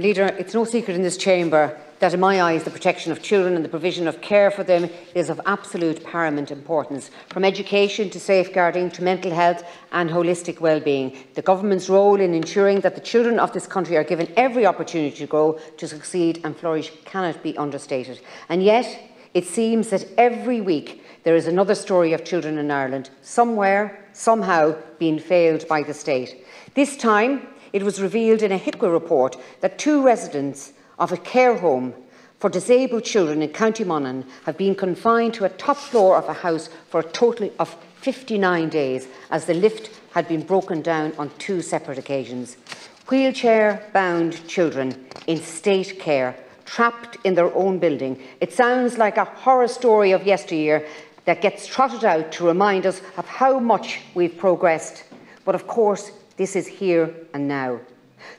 Leader, it's no secret in this chamber that in my eyes the protection of children and the provision of care for them is of absolute paramount importance, from education to safeguarding to mental health and holistic well-being. The government's role in ensuring that the children of this country are given every opportunity to grow, to succeed and flourish cannot be understated. And yet, it seems that every week there is another story of children in Ireland, somewhere, somehow, being failed by the state. This time, it was revealed in a HIQA report that two residents of a care home for disabled children in County Monaghan have been confined to a top floor of a house for a total of 59 days as the lift had been broken down on two separate occasions. Wheelchair-bound children in state care, trapped in their own building. It sounds like a horror story of yesteryear that gets trotted out to remind us of how much we've progressed. But of course, this is here and now.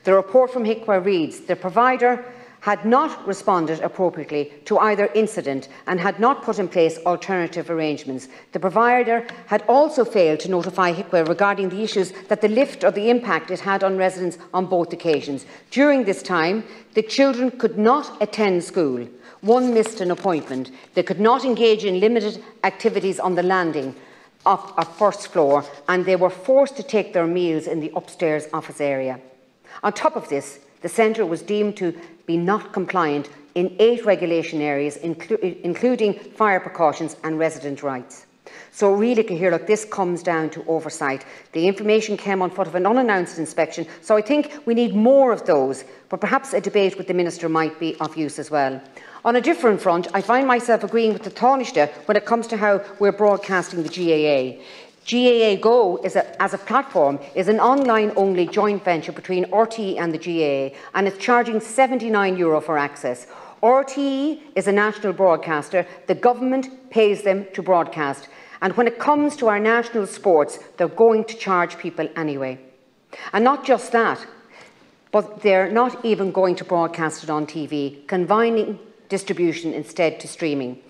The report from HIQA reads, the provider had not responded appropriately to either incident and had not put in place alternative arrangements. The provider had also failed to notify HIQA regarding the issues that the lift or the impact it had on residents on both occasions. During this time, the children could not attend school. One missed an appointment. They could not engage in limited activities on the landing of a first floor and they were forced to take their meals in the upstairs office area. On top of this, the centre was deemed to be not compliant in eight regulation areas, inclu including fire precautions and resident rights. So really, can hear, look, this comes down to oversight. The information came on foot of an unannounced inspection, so I think we need more of those, but perhaps a debate with the Minister might be of use as well. On a different front, I find myself agreeing with the Taoiseach when it comes to how we're broadcasting the GAA. GAA Go a, as a platform is an online-only joint venture between RTE and the GAA and it's charging €79 Euro for access. RTE is a national broadcaster. The government pays them to broadcast. And when it comes to our national sports, they're going to charge people anyway. And not just that, but they're not even going to broadcast it on TV, confining distribution instead to streaming.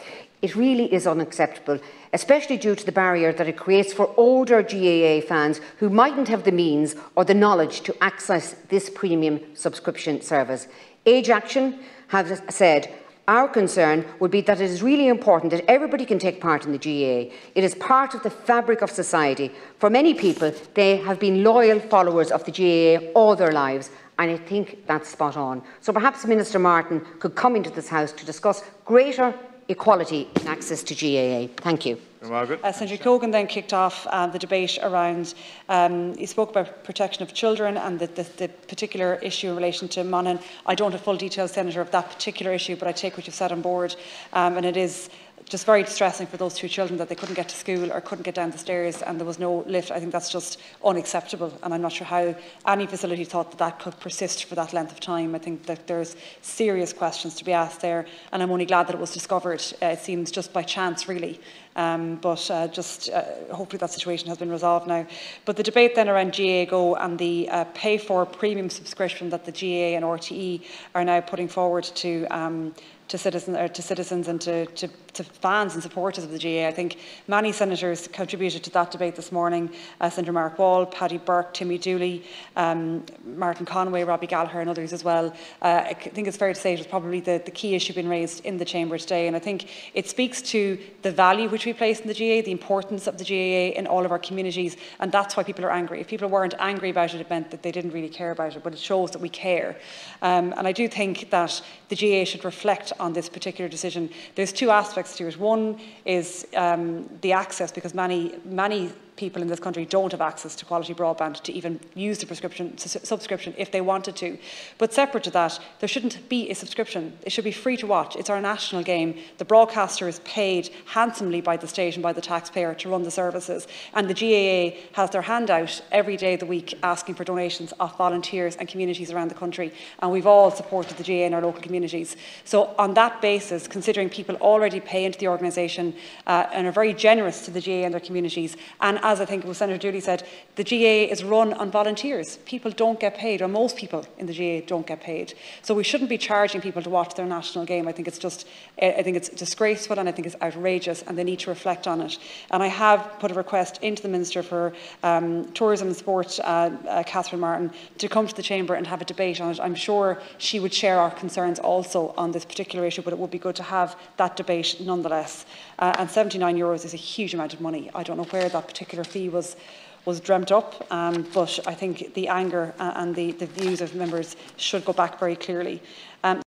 It really is unacceptable especially due to the barrier that it creates for older GAA fans who mightn't have the means or the knowledge to access this premium subscription service. Age Action have said our concern would be that it is really important that everybody can take part in the GAA. It is part of the fabric of society. For many people, they have been loyal followers of the GAA all their lives, and I think that's spot on. So perhaps Minister Martin could come into this House to discuss greater equality in access to GAA. Thank you. Margaret. Uh, Senator Cogan then kicked off uh, the debate around, um, he spoke about protection of children and the, the, the particular issue in relation to Monaghan. I don't have full details, Senator, of that particular issue, but I take what you've said on board. Um, and it is just very distressing for those two children that they couldn't get to school or couldn't get down the stairs and there was no lift. I think that's just unacceptable and I'm not sure how any facility thought that that could persist for that length of time. I think that there's serious questions to be asked there and I'm only glad that it was discovered. Uh, it seems just by chance really um, but uh, just uh, hopefully that situation has been resolved now. But the debate then around GAGO and the uh, pay for premium subscription that the GA and RTE are now putting forward to um, to, citizen, to citizens and to, to to fans and supporters of the GAA. I think many senators contributed to that debate this morning. Uh, Senator Mark Wall, Paddy Burke, Timmy Dooley, um, Martin Conway, Robbie Gallagher and others as well. Uh, I think it's fair to say it was probably the, the key issue being raised in the Chamber today and I think it speaks to the value which we place in the GAA, the importance of the GAA in all of our communities and that's why people are angry. If people weren't angry about it, it meant that they didn't really care about it, but it shows that we care. Um, and I do think that the GAA should reflect on this particular decision. There's two aspects to it. One is um, the access, because many, many people in this country don't have access to quality broadband to even use the prescription subscription if they wanted to. But separate to that, there shouldn't be a subscription. It should be free to watch. It's our national game. The broadcaster is paid handsomely by the state and by the taxpayer to run the services. And the GAA has their hand out every day of the week asking for donations of volunteers and communities around the country. And we've all supported the GAA in our local communities. So on that basis, considering people already pay into the organisation uh, and are very generous to the GAA and their communities, and as I think Senator Dooley said, the GAA is run on volunteers. People don't get paid, or most people in the GAA don't get paid. So we shouldn't be charging people to watch their national game. I think it's just, I think it's disgraceful and I think it's outrageous and they need to reflect on it. And I have put a request into the Minister for um, Tourism and Sport, uh, uh, Catherine Martin, to come to the Chamber and have a debate on it. I'm sure she would share our concerns also on this particular issue, but it would be good to have that debate nonetheless. Uh, and 79 euros is a huge amount of money. I don't know where that particular fee was was dreamt up, um, but I think the anger and the, the views of members should go back very clearly. Um,